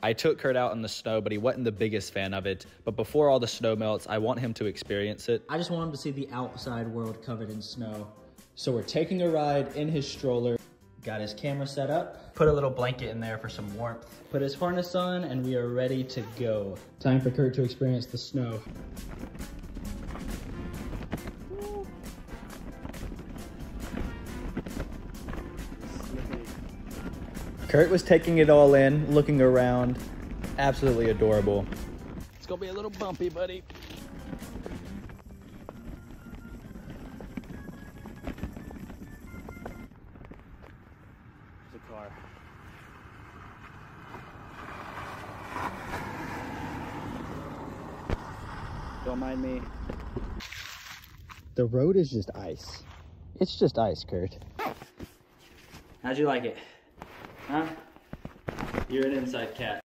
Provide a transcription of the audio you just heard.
I took Kurt out in the snow, but he wasn't the biggest fan of it. But before all the snow melts, I want him to experience it. I just want him to see the outside world covered in snow. So we're taking a ride in his stroller. Got his camera set up. Put a little blanket in there for some warmth. Put his harness on and we are ready to go. Time for Kurt to experience the snow. Kurt was taking it all in, looking around. Absolutely adorable. It's gonna be a little bumpy, buddy. There's a car. Don't mind me. The road is just ice. It's just ice, Kurt. How'd you like it? Huh? You're an inside cat.